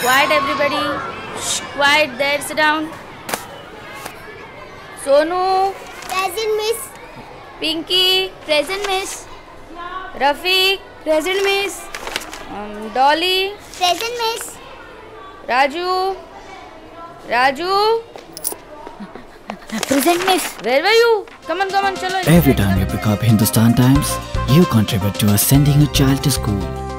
Quiet, everybody. Shh, quiet there. Sit down. Sonu, Present, miss. Pinky, present, miss. Rafiq, present, miss. Um, Dolly, Present, miss. Raju, Raju. Present, miss. Where were you? Come on, come on, chalo. Every time you pick up Hindustan Times, you contribute to us sending a child to school.